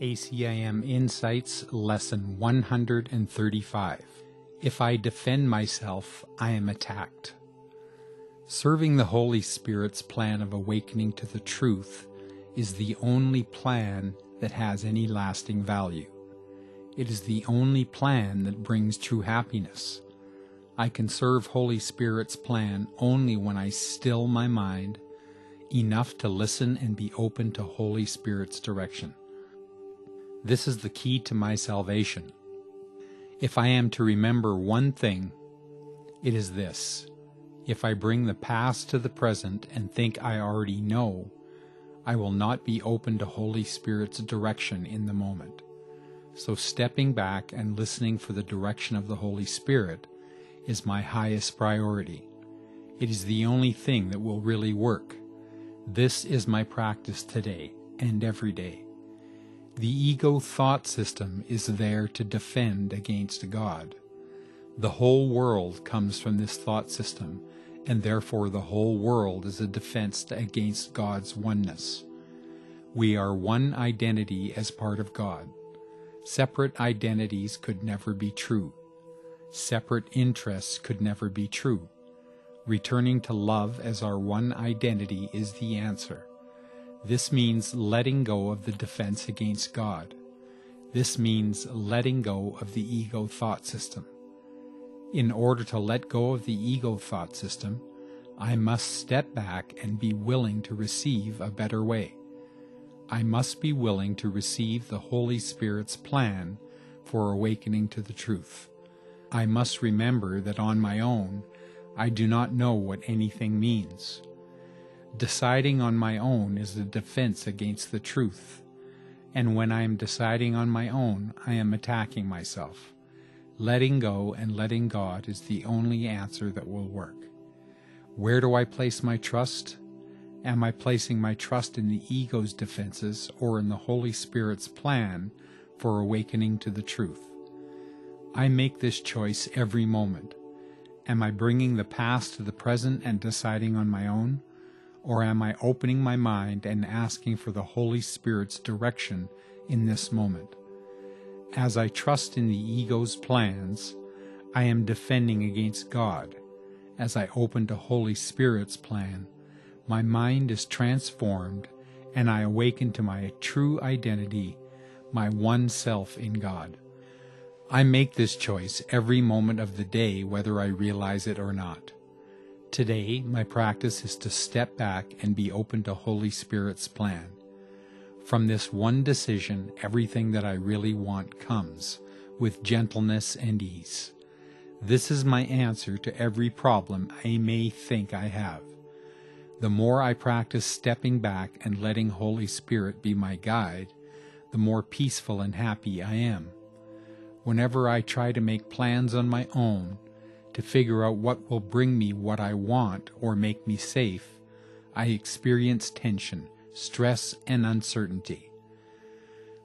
ACIM Insights Lesson 135 If I defend myself, I am attacked. Serving the Holy Spirit's plan of awakening to the truth is the only plan that has any lasting value. It is the only plan that brings true happiness. I can serve Holy Spirit's plan only when I still my mind enough to listen and be open to Holy Spirit's direction. This is the key to my salvation. If I am to remember one thing, it is this. If I bring the past to the present and think I already know, I will not be open to Holy Spirit's direction in the moment. So stepping back and listening for the direction of the Holy Spirit is my highest priority. It is the only thing that will really work. This is my practice today and every day. The ego thought system is there to defend against God. The whole world comes from this thought system, and therefore the whole world is a defense against God's oneness. We are one identity as part of God. Separate identities could never be true. Separate interests could never be true. Returning to love as our one identity is the answer. This means letting go of the defense against God. This means letting go of the ego thought system. In order to let go of the ego thought system, I must step back and be willing to receive a better way. I must be willing to receive the Holy Spirit's plan for awakening to the truth. I must remember that on my own, I do not know what anything means. Deciding on my own is a defense against the truth, and when I am deciding on my own, I am attacking myself. Letting go and letting God is the only answer that will work. Where do I place my trust? Am I placing my trust in the ego's defenses or in the Holy Spirit's plan for awakening to the truth? I make this choice every moment. Am I bringing the past to the present and deciding on my own? Or am I opening my mind and asking for the Holy Spirit's direction in this moment? As I trust in the ego's plans, I am defending against God. As I open to Holy Spirit's plan, my mind is transformed and I awaken to my true identity, my one self in God. I make this choice every moment of the day, whether I realize it or not. Today, my practice is to step back and be open to Holy Spirit's plan. From this one decision, everything that I really want comes with gentleness and ease. This is my answer to every problem I may think I have. The more I practice stepping back and letting Holy Spirit be my guide, the more peaceful and happy I am. Whenever I try to make plans on my own, to figure out what will bring me what I want or make me safe, I experience tension, stress, and uncertainty.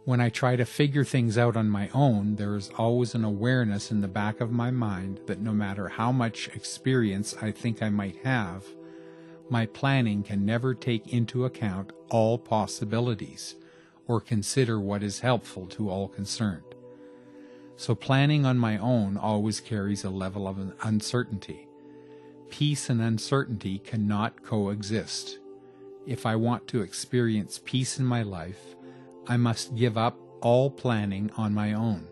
When I try to figure things out on my own, there is always an awareness in the back of my mind that no matter how much experience I think I might have, my planning can never take into account all possibilities or consider what is helpful to all concerned. So planning on my own always carries a level of uncertainty. Peace and uncertainty cannot coexist. If I want to experience peace in my life, I must give up all planning on my own.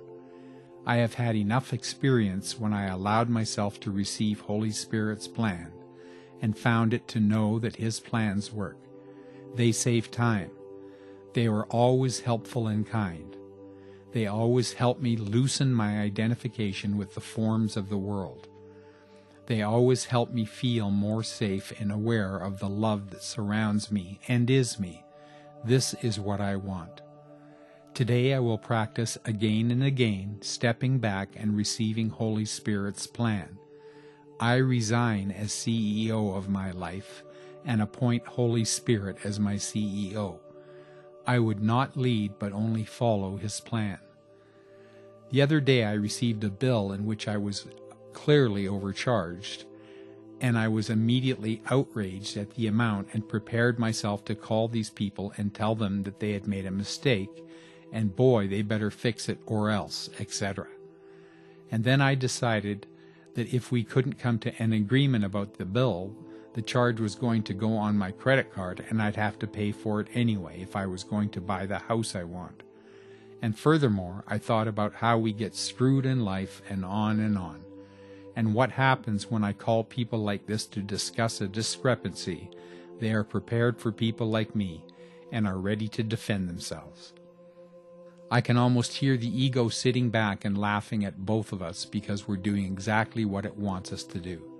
I have had enough experience when I allowed myself to receive Holy Spirit's plan and found it to know that His plans work. They save time. They are always helpful and kind. They always help me loosen my identification with the forms of the world. They always help me feel more safe and aware of the love that surrounds me and is me. This is what I want. Today I will practice again and again, stepping back and receiving Holy Spirit's plan. I resign as CEO of my life and appoint Holy Spirit as my CEO. I would not lead but only follow his plan. The other day I received a bill in which I was clearly overcharged, and I was immediately outraged at the amount and prepared myself to call these people and tell them that they had made a mistake and boy, they better fix it or else, etc. And then I decided that if we couldn't come to an agreement about the bill, the charge was going to go on my credit card and I'd have to pay for it anyway if I was going to buy the house I want. And furthermore, I thought about how we get screwed in life and on and on. And what happens when I call people like this to discuss a discrepancy? They are prepared for people like me and are ready to defend themselves. I can almost hear the ego sitting back and laughing at both of us because we're doing exactly what it wants us to do.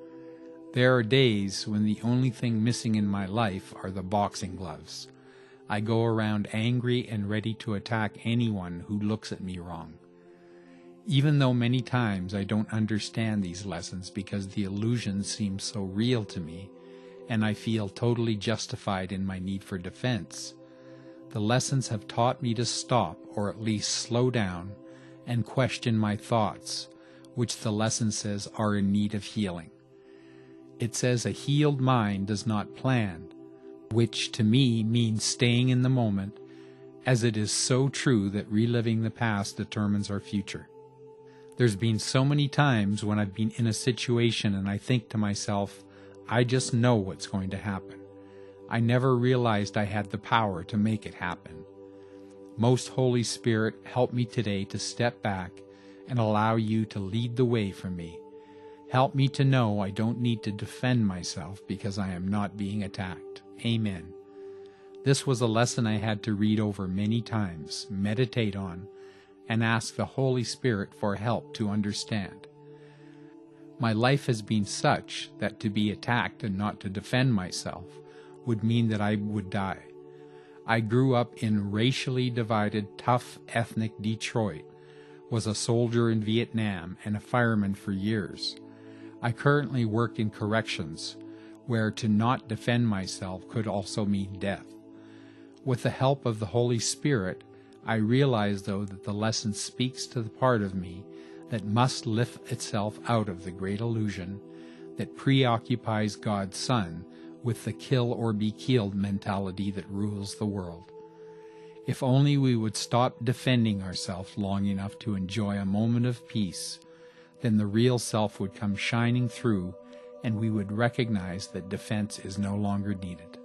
There are days when the only thing missing in my life are the boxing gloves. I go around angry and ready to attack anyone who looks at me wrong. Even though many times I don't understand these lessons because the illusions seem so real to me, and I feel totally justified in my need for defense, the lessons have taught me to stop or at least slow down and question my thoughts, which the lesson says are in need of healing. It says a healed mind does not plan, which to me means staying in the moment, as it is so true that reliving the past determines our future. There's been so many times when I've been in a situation and I think to myself, I just know what's going to happen. I never realized I had the power to make it happen. Most Holy Spirit, help me today to step back and allow you to lead the way for me. Help me to know I don't need to defend myself because I am not being attacked. Amen. This was a lesson I had to read over many times, meditate on, and ask the Holy Spirit for help to understand. My life has been such that to be attacked and not to defend myself would mean that I would die. I grew up in racially divided, tough ethnic Detroit, was a soldier in Vietnam, and a fireman for years. I currently work in corrections, where to not defend myself could also mean death. With the help of the Holy Spirit, I realize, though, that the lesson speaks to the part of me that must lift itself out of the great illusion that preoccupies God's Son with the kill or be killed mentality that rules the world. If only we would stop defending ourselves long enough to enjoy a moment of peace, then the real self would come shining through and we would recognize that defense is no longer needed.